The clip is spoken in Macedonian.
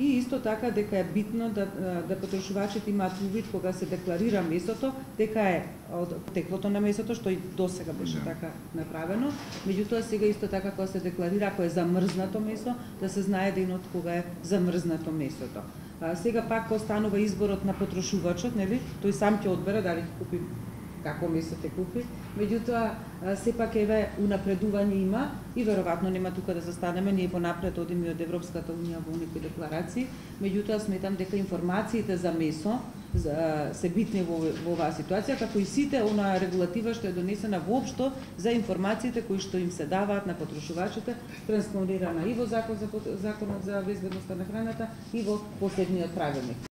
И исто така дека е битно да, да потрошувачите имаат увид кога се декларира месото, дека е од теклото на месото, што и досега беше Да. така направено. Меѓутоа сега исто така кога се декларира ако е замрзнато месо, да се знае денот кога е замрзнато месото. А, сега пак останува изборот на потрошувачот, нели? Тој сам ќе одбере дали ќе купи како место те купи. Меѓутоа, сепак еве унапредување има и веројатно нема тука да застанеме, ние понапред одиме од Европската унија во некои декларации, меѓутоа сметам дека информациите за месо за, се битни во, во оваа ситуација, како и сите она регулатива што е донесена воопшто за информациите кои што им се даваат на потрошувачите, транспонирана и во закон за, законот за безбедноста на храната и во последниот правилник.